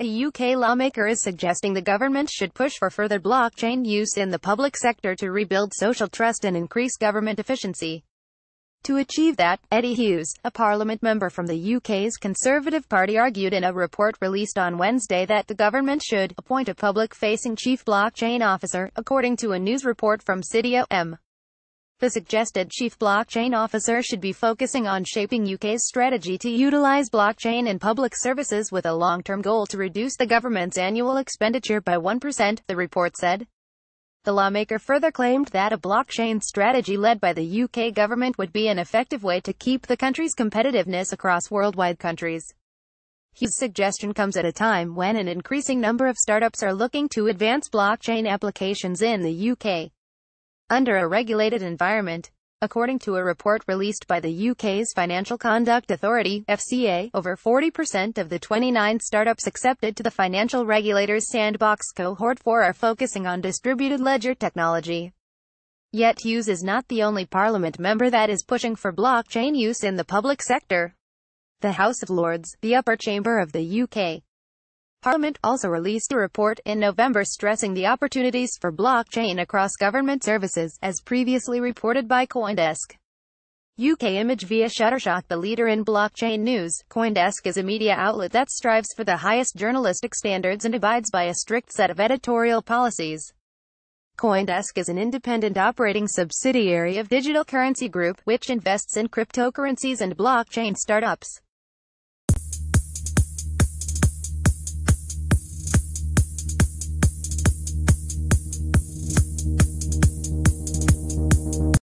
A UK lawmaker is suggesting the government should push for further blockchain use in the public sector to rebuild social trust and increase government efficiency. To achieve that, Eddie Hughes, a parliament member from the UK's Conservative Party argued in a report released on Wednesday that the government should appoint a public-facing chief blockchain officer, according to a news report from Cydia.m. The suggested chief blockchain officer should be focusing on shaping UK's strategy to utilize blockchain in public services with a long-term goal to reduce the government's annual expenditure by 1%, the report said. The lawmaker further claimed that a blockchain strategy led by the UK government would be an effective way to keep the country's competitiveness across worldwide countries. His suggestion comes at a time when an increasing number of startups are looking to advance blockchain applications in the UK under a regulated environment. According to a report released by the UK's Financial Conduct Authority FCA, over 40% of the 29 startups accepted to the financial regulator's sandbox cohort 4 are focusing on distributed ledger technology. Yet Hughes is not the only parliament member that is pushing for blockchain use in the public sector. The House of Lords, the upper chamber of the UK, Parliament also released a report in November stressing the opportunities for blockchain across government services, as previously reported by Coindesk. UK Image via Shutterstock the leader in blockchain news, Coindesk is a media outlet that strives for the highest journalistic standards and abides by a strict set of editorial policies. Coindesk is an independent operating subsidiary of Digital Currency Group, which invests in cryptocurrencies and blockchain startups.